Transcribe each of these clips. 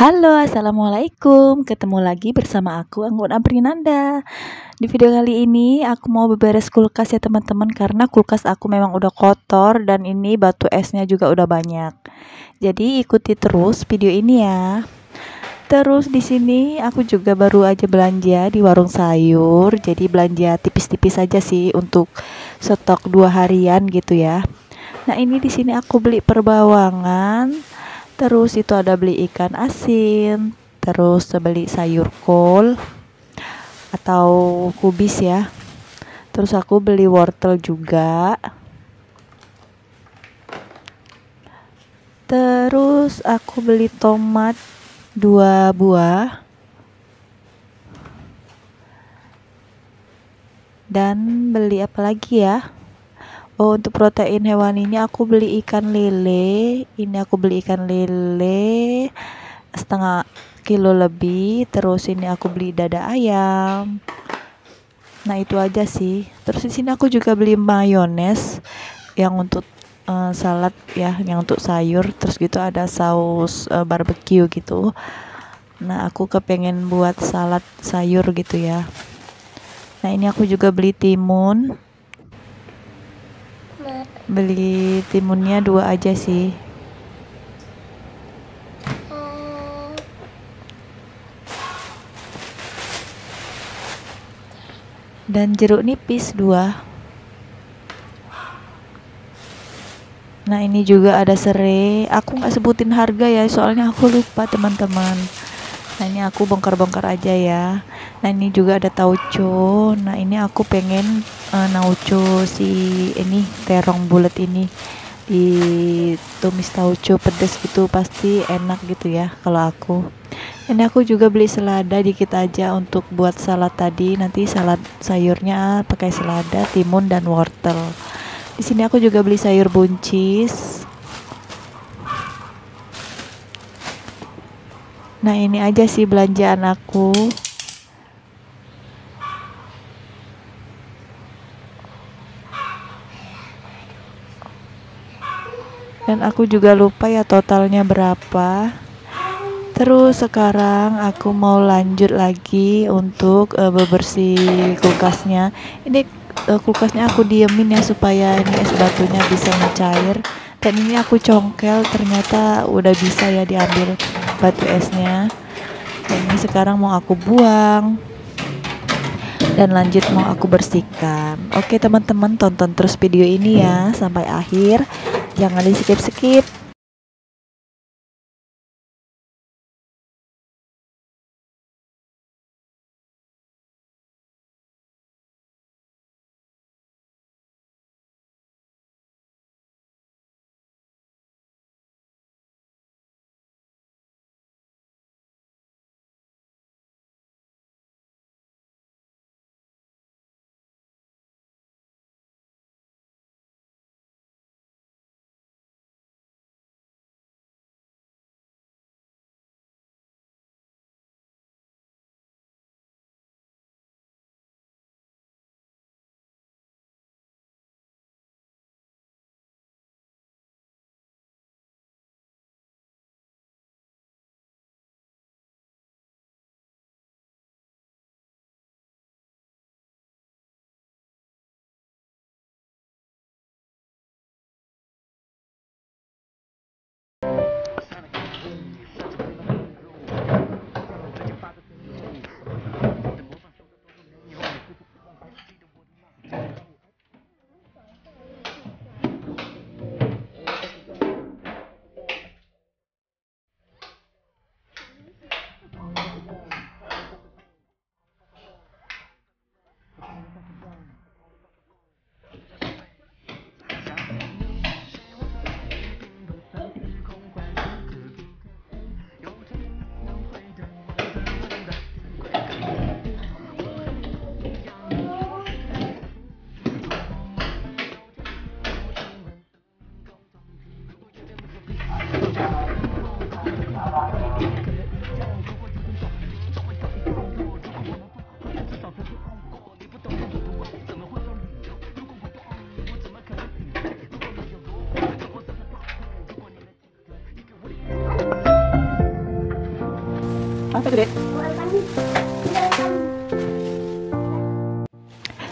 Halo, assalamualaikum. Ketemu lagi bersama aku Anggun Aprinanda. Di video kali ini aku mau beberes kulkas ya teman-teman karena kulkas aku memang udah kotor dan ini batu esnya juga udah banyak. Jadi ikuti terus video ini ya. Terus di sini aku juga baru aja belanja di warung sayur. Jadi belanja tipis-tipis aja sih untuk stok dua harian gitu ya. Nah ini di sini aku beli perbawangan terus itu ada beli ikan asin terus beli sayur kol atau kubis ya. Terus aku beli wortel juga. Terus aku beli tomat dua buah. Dan beli apa lagi ya Oh, untuk protein hewan ini aku beli ikan lele. Ini aku beli ikan lele setengah kilo lebih. Terus ini aku beli dada ayam. Nah, itu aja sih. Terus di sini aku juga beli mayones yang untuk uh, salad ya, yang untuk sayur. Terus gitu ada saus uh, barbecue gitu. Nah, aku kepengen buat salad sayur gitu ya. Nah, ini aku juga beli timun beli timunnya dua aja sih. Dan jeruk nipis dua. Nah ini juga ada serai. Aku nggak sebutin harga ya soalnya aku lupa teman-teman. Nah ini aku bongkar-bongkar aja ya. Nah ini juga ada tauco. Nah ini aku pengen uh, nauco si ini terong bulat ini. Di tumis tauco pedes gitu pasti enak gitu ya kalau aku. Ini aku juga beli selada dikit aja untuk buat salad tadi. Nanti salad sayurnya pakai selada timun dan wortel. Di sini aku juga beli sayur buncis. Nah ini aja sih belanjaan aku dan aku juga lupa ya totalnya berapa. Terus sekarang aku mau lanjut lagi untuk uh, bebersih kulkasnya. Ini uh, kulkasnya aku diemin ya supaya ini es batunya bisa mencair. Dan ini aku congkel ternyata udah bisa ya diambil batu esnya. Dan ini sekarang mau aku buang. Dan lanjut mau aku bersihkan. Oke teman-teman tonton terus video ini ya sampai akhir jangan di skip skip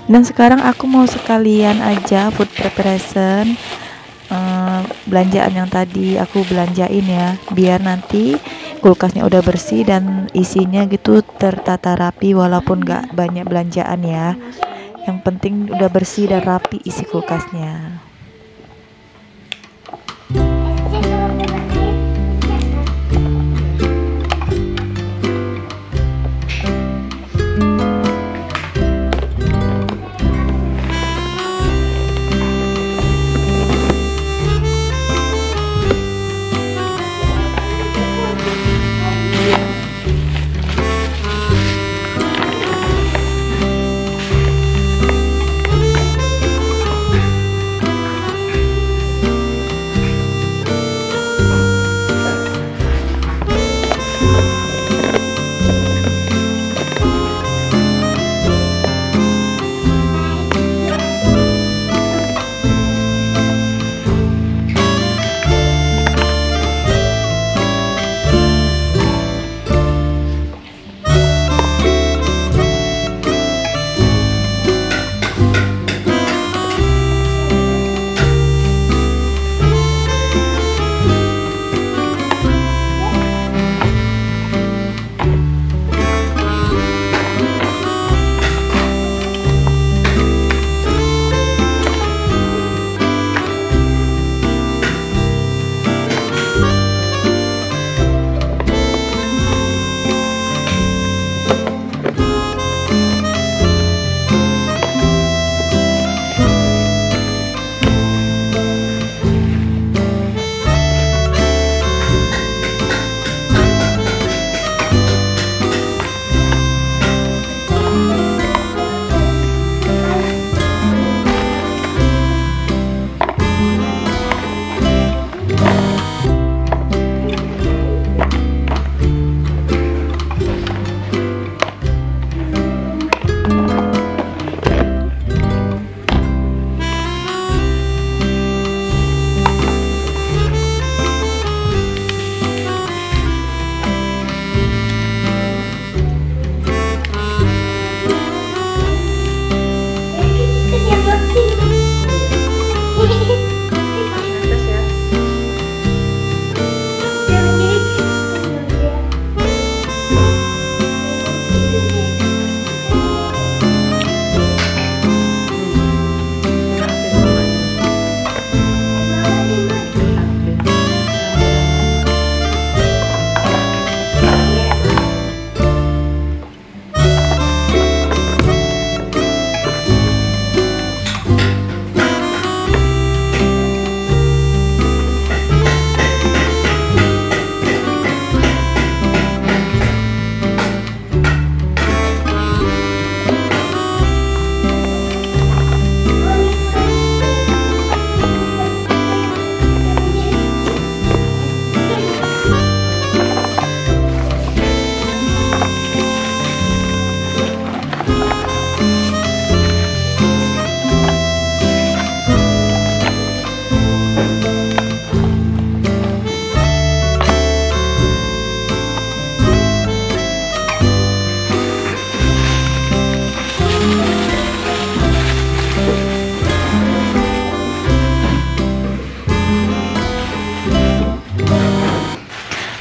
dan sekarang aku mau sekalian aja food preparation uh, belanjaan yang tadi aku belanjain ya. Biar nanti kulkasnya udah bersih dan isinya gitu tertata rapi walaupun gak banyak belanjaan ya. Yang penting udah bersih dan rapi isi kulkasnya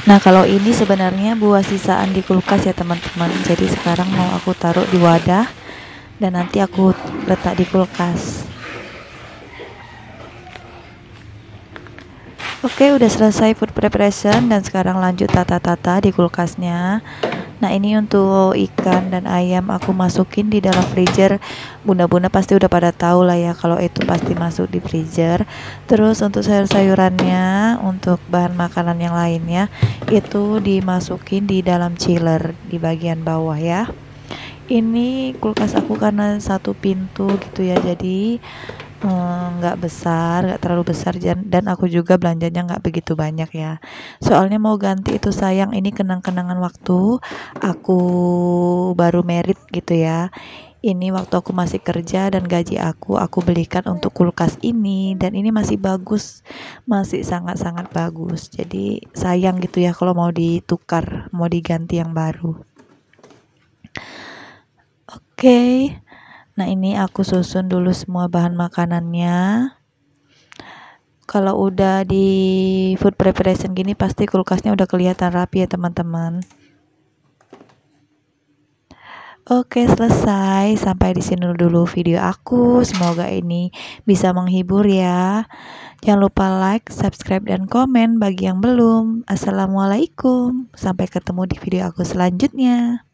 Nah kalau ini sebenarnya buah sisaan di kulkas ya teman-teman. Jadi sekarang mau aku taruh di wadah Dan nanti aku letak di kulkas. Oke udah selesai food preparation Dan sekarang lanjut tata-tata di kulkasnya Nah ini untuk ikan dan ayam aku masukin di dalam freezer. Bunda-bunda pasti udah pada tahu lah ya kalau itu pasti masuk di freezer. Terus untuk sayur-sayurannya untuk bahan makanan yang lainnya Itu dimasukin di dalam chiller di bagian bawah ya. Ini kulkas aku karena satu pintu gitu ya jadi nggak hmm, besar nggak terlalu besar dan aku juga belanjanya nggak begitu banyak ya. Soalnya mau ganti itu sayang ini kenang-kenangan waktu aku baru merit gitu ya. Ini waktu aku masih kerja dan gaji aku aku belikan untuk kulkas ini dan ini masih bagus masih sangat-sangat bagus. Jadi sayang gitu ya kalau mau ditukar mau diganti yang baru. Oke. okay. Nah ini aku susun dulu semua bahan makanannya kalau udah di food preparation gini pasti kulkasnya udah kelihatan rapi ya teman-teman Oke, selesai. Sampai di sini dulu video aku. Semoga ini bisa menghibur ya. Jangan lupa like, subscribe, dan komen bagi yang belum. Assalamualaikum. Sampai ketemu di video aku selanjutnya.